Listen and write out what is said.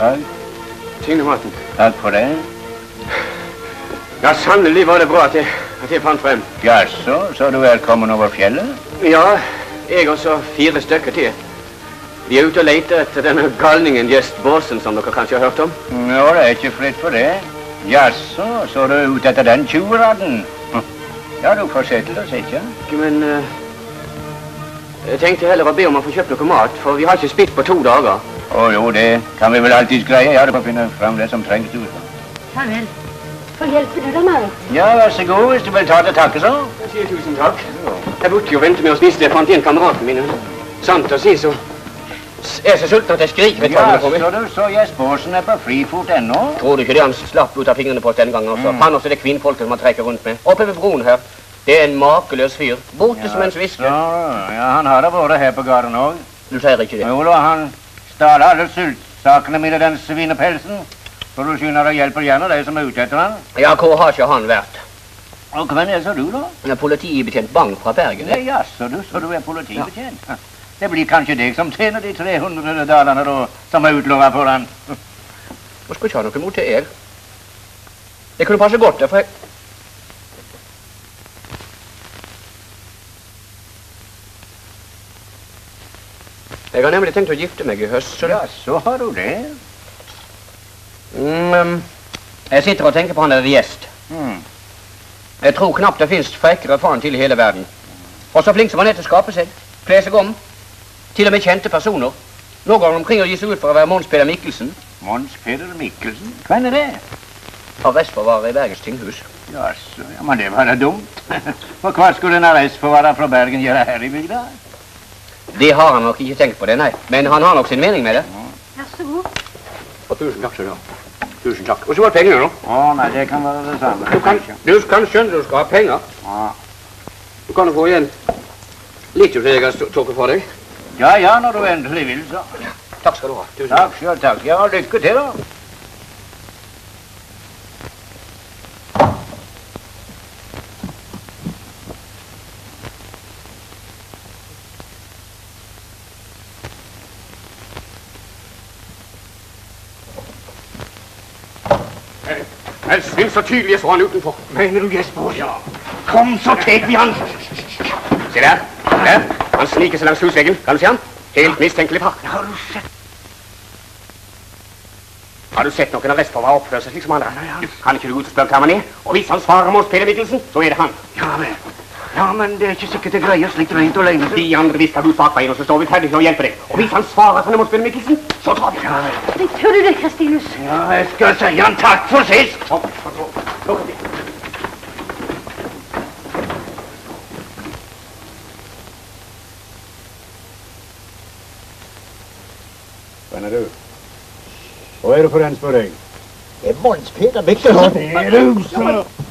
Takk. Signe maten. Takk for det. Ja, sannelig var det bra at jeg, at jeg fant frem. Jaså, så du er kommet over fjellet? Ja, jeg og så fire stykker til. Vi er ute og leter etter denne galningen Gjest Båsen, som dere kanskje har hørt om. Ja, det er ikke fritt for det. Jaså, så du er ute etter den tjuvradden? Ja, du får se til å sitte. Men uh, jeg tenkte heller å be om å få kjøpt noe mat, for vi har ikke spist på to dager. Å jo, det kan vi vel alltids greie. Ja, du får finne fram det som trengs, du. Ja vel. Så hjelper du deg, Marit. Ja, vær så god, hvis du vil ta til takke, så. Jeg sier tusen takk. Jeg burde jo vente med å spise det jeg fant igjen kameraten min. Sant å si, så jeg er så sulten at jeg skriker ved tallene på meg. Jaså, du, så Jespersen er på frifot ennå? Tror du ikke det han slapp ut av fingrene på oss denne gangen også? Mm. Han også det kvinnfolket som han trekker rundt med. Oppe ved broen her. Det er en makeløs fyr. Borte som en sviske. Ja, han har da vært her på gården òg. Du sier ikke det? Jo da, han stjal alle sultsakene mine, den svinepelsen. For du skynder deg hjelper gjerne de som er ute etter han. Ja, hvor har ikke han vært? Og hvem er så du, da? Er politibetjent Bang fra Bergen. Nei, jaså, du, så du er politibetjent? Det blir kanskje deg som tjener de 300 dalene da, som er utlova for han. Jeg skal ikke ha noe mot det, jeg. Det kunne passe godt, for jeg Jeg har nemlig tenkt å gifte meg i høst, så Ja, så har du det. mm, Jeg sitter og tenker på han der gjest. Mm. Jeg tror knapt det fins frekkere faen til i hele verden. Og så flink som han er til å skape seg. Kle seg om. Til og med kjente personer. Nå går han omkring og gir seg ut for å være Mons Peder Mikkelsen. Mons Peder Mikkelsen? Hvem er det? Arrestforvarer i Bergens tinghus. Jaså, ja, men det var da dumt. For hva skulle en arrestforvarer fra Bergen gjøre her i bygda? Det har han nok ikke tenkt på, det, nei. Men han har nok sin mening med det. Vær så god. Og tusen takk skal du ha. Tusen takk. Og så var det pengene, nå. Å nei, det kan være det samme. Du kan, du kan skjønne du skal ha penger. Ja. Du kan jo få igjen litt av det jeg har tatt for deg. ja, ja, når du endelig vil, så. Takk skal du ha. Tusen Takk, sjøl takk. Ja, lykke til, da. Jeg syns så tydelig jeg så han utenfor. Mener du Jesper? Ja. Kom, så tar vi han. Se der. Der. Han sniker seg langs husveggen. Kan du se han? Helt mistenkelig par. Har du sett? Har du sett noen arrestforvarer oppføre seg slik som han der? Kan ikke du gå ut og spørre hva han er? Og hvis han svarer mot Peder Mikkelsen, så er det han. Ja vel. Ja, men det er ikke sikkert det greier slikt rent alene. De andre visste at du bakveien, og så står vi ferdig til å hjelpe deg. Og hvis han svarer at han må Mons Mikkelsen, så tar vi Ja vel. Det tør du det, Kristinus. Ja, jeg skal si han takk for sist. Kom. Hvem er du? Hva er du for en, spør jeg? Det er Mons Peter Mikkelsen. Det er du,